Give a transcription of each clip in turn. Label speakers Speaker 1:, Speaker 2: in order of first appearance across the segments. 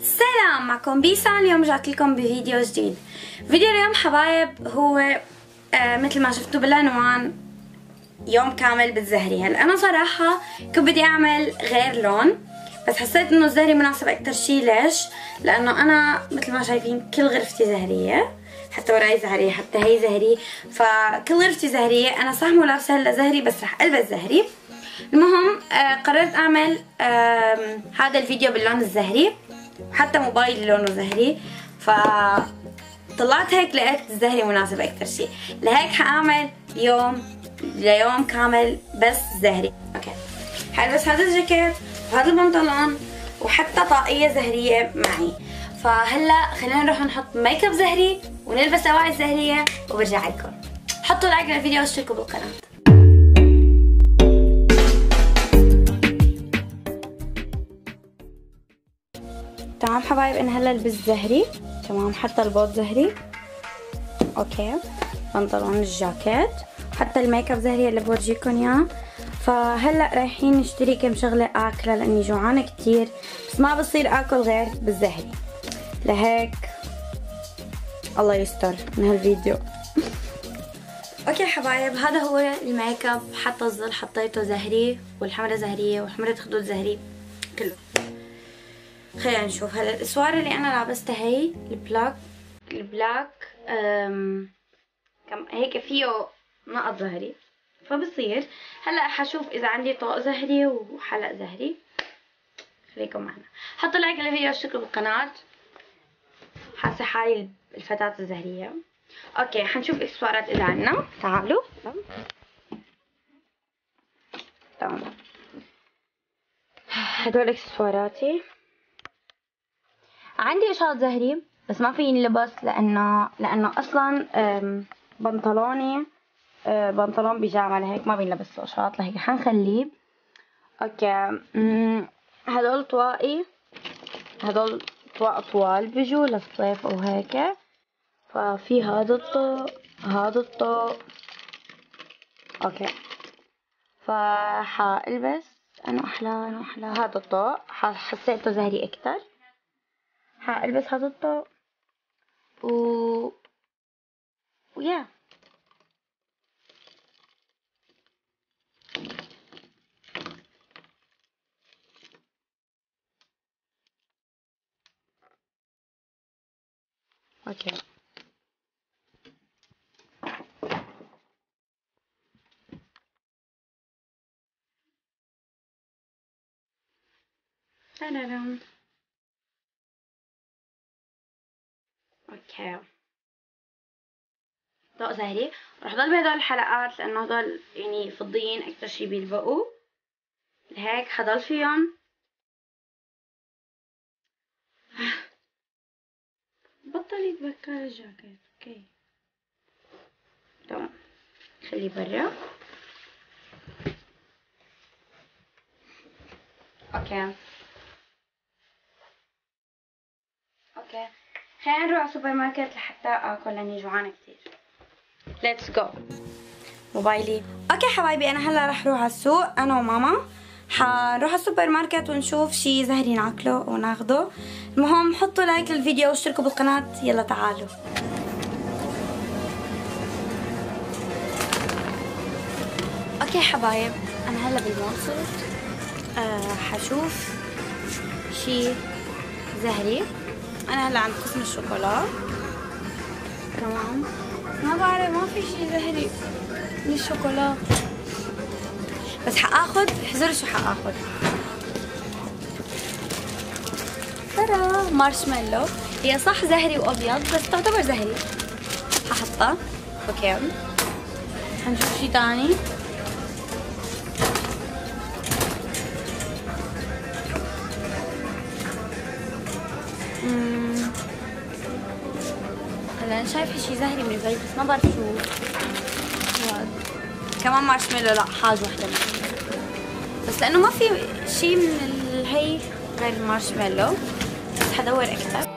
Speaker 1: سلام معكم بيسا اليوم رجعت لكم بفيديو جديد فيديو اليوم حبايب هو آه مثل ما شفتوا بالعنوان يوم كامل بالزهري هلا أنا صراحة كنت بدي اعمل غير لون بس حسيت انه الزهري مناسب أكتر شي ليش لأنه أنا مثل ما شايفين كل غرفتي زهرية حتى وراي زهرية حتى هي زهري فكل غرفتي زهرية أنا صح مو لابسة هلا زهري بس رح البس زهري المهم آه قررت اعمل آه هذا الفيديو باللون الزهري حتى موبايلي لونه زهري. ف طلعت هيك لقيت الزهري مناسب أكثر شيء لهيك حأعمل يوم ليوم كامل بس زهري. okay. حلبس هذا الجاكيت وهذا البنطلون وحتى طاقية زهرية معي. فهلأ خلينا نروح نحط make up زهري ونلبس أواعي زهرية وبرجع لكم حطوا like للفيديو واشتركوا بالقناة. تمام حبايب أنا هلا لبس زهري. تمام حتى البوت زهري. okay بنطلون الجاكيت. حتى ال make up زهري اللي بورجيكم اياه فهلا رايحين نشتري كم شغلة اكلها لأني جوعانة كتير. بس ما بصير آكل غير بالزهري. لهيك الله يستر من هالفيديو. okay حبايب هذا هو ال make up. حتى الظل حطيته زهري والحمرة زهرية وحمرة خدود زهري. كله. خلينا نشوف. هلا الاسوار اللي أنا لابستها هي ال black. ال black أم كم هيك فيه نقط زهري. فبصير. هلا حشوف إذا عندي طوق زهري وحلق زهري. خليكم معنا. حطوا like للفيديو اشتركوا بالقناة. حاسة حالي الفتاة الزهرية. okay حنشوف اكسسوارات إذا عنا تعالوا. تمام. هدول اكسسواراتي عندي اشارات زهري بس ما فيني لبس لأنه لأنه أصلا بنطلوني بنطلون بيجامة لهيك ما بينلبس اشارات لهيك حنخليه. okay هدول طواقي هدول طواق طوال بيجوا للصيف أو هيك. ففي هذا الطوق هذا الطوق. okay. فحالبس انه أحلى انه أحلى هذا الطوق. حسيته زهري أكتر. هذا الطوق. و ويا okay تدرم أوكي ضوء زهري. راح ضل بهدول الحلقات لأنه هدول يعني فضيين أكثر شي بيلبقوا. لهيك حضل فيهم. بطل يتبكل الجاكيت okay. تمام خليه برا. okay. okay. خلينا نروح على السوبر ماركت لحتى آكل لأني جوعانة كثير let's go موبايلي. okay حبايبي أنا هلأ رح أروح على السوق أنا وماما. حنروح على السوبر ماركت ونشوف شي زهري ناكله وناخده. المهم حطوا like للفيديو واشتركوا بالقناة. يلا تعالوا. okay حبايب أنا هلأ بالمول أه حشوف شي زهري. أنا هلا عند قسم الشوكولا. تمام. ما بعرف ما في شي زهري من الشوكولا بس حآخد احذروا شو حاخد ترى. مارشميلو. هي صح زهري وأبيض بس تعتبر زهري. ححطها. okay. حنشوف شي تاني. هلا أنا شايفه شي زهري من البيت بس ما بعرف شو. كمان مارشميلو لا حاج وحدة بس لأنه ما في شي من الهي غير المارشميلو بس حدور أكثر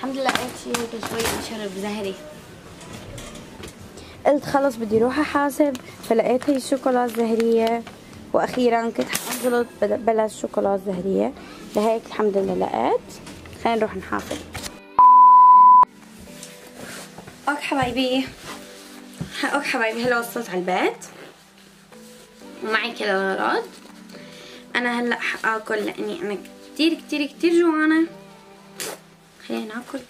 Speaker 1: الحمد لله شي هيك شوي شرب زهري. قلت خلص بدي روح أحاسب فلقيت هي الشوكولا الزهرية وأخيرا كنت حنزلط بلا الشوكولا الزهرية لهيك الحمد لله لقيت. خلينا نروح نحاسب. اوك حبايبي. اوك حبايبي هلا وصلت على البيت. ومعي كل الغراض أنا هلأ حآكل لأني أنا كتير كتير كتير جوعانة. خلينا ناكل.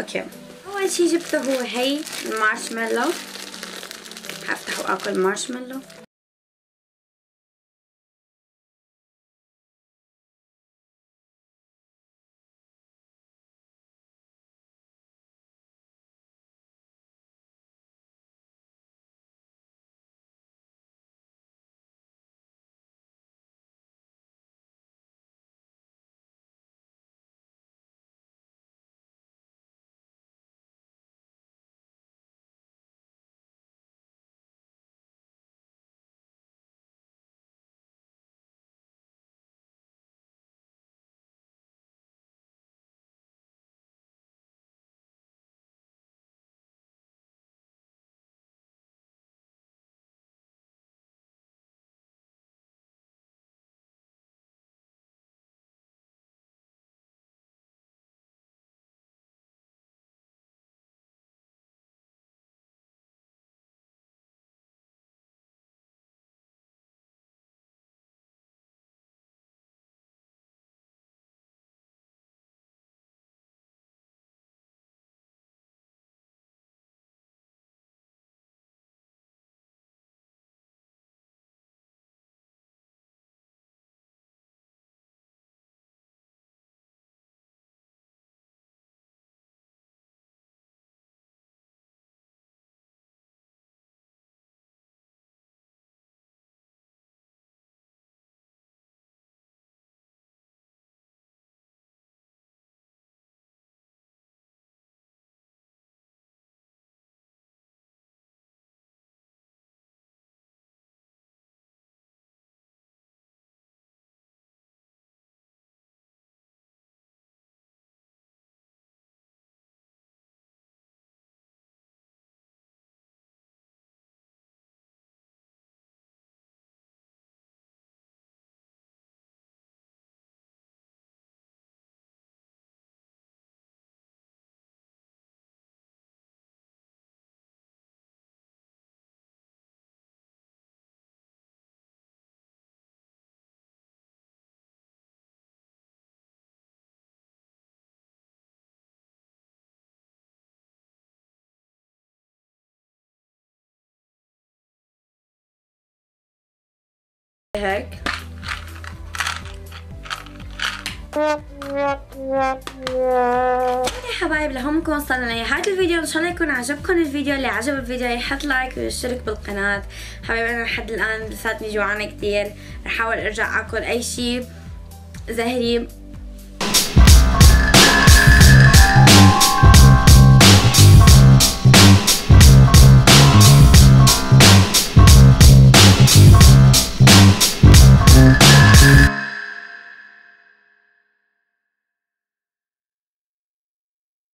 Speaker 1: okay. أول شي جبته هو هي المارشميلو. حفتح وآكل مارشميلو. هيك. حبايب لهم وصلنا لنهاية الفيديو. إن شاء الله يكون عجبكم الفيديو. اللي عجب الفيديو يحط لايك ويشترك بالقناة. حبايب أنا لحد الآن لساتني جوعانة كتير. رح أحاول أرجع آكل أي شي زهري.